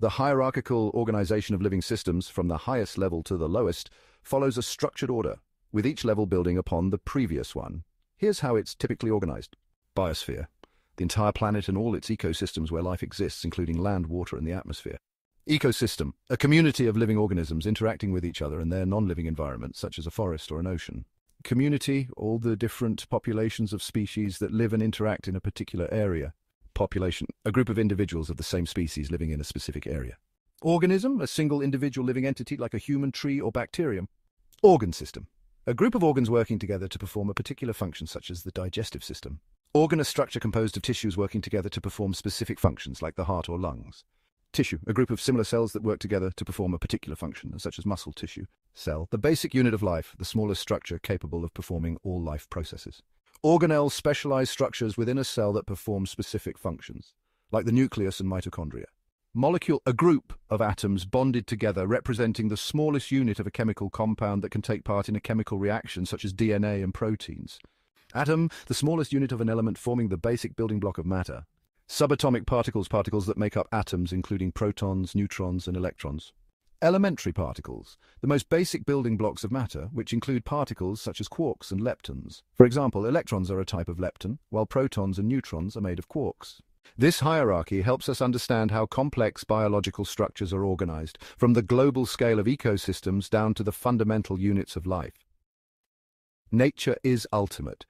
The hierarchical organization of living systems, from the highest level to the lowest, follows a structured order, with each level building upon the previous one. Here's how it's typically organized. Biosphere. The entire planet and all its ecosystems where life exists, including land, water, and the atmosphere. Ecosystem. A community of living organisms interacting with each other and their non-living environment, such as a forest or an ocean. Community. All the different populations of species that live and interact in a particular area. Population. A group of individuals of the same species living in a specific area. Organism. A single individual living entity like a human, tree, or bacterium. Organ system. A group of organs working together to perform a particular function such as the digestive system. Organ, a structure composed of tissues working together to perform specific functions like the heart or lungs. Tissue, a group of similar cells that work together to perform a particular function, such as muscle tissue. Cell, the basic unit of life, the smallest structure capable of performing all life processes. Organelles, specialized structures within a cell that perform specific functions, like the nucleus and mitochondria. Molecule, a group of atoms bonded together representing the smallest unit of a chemical compound that can take part in a chemical reaction such as DNA and proteins. Atom, the smallest unit of an element forming the basic building block of matter, Subatomic particles, particles that make up atoms, including protons, neutrons, and electrons. Elementary particles, the most basic building blocks of matter, which include particles such as quarks and leptons. For example, electrons are a type of lepton, while protons and neutrons are made of quarks. This hierarchy helps us understand how complex biological structures are organized, from the global scale of ecosystems down to the fundamental units of life. Nature is ultimate.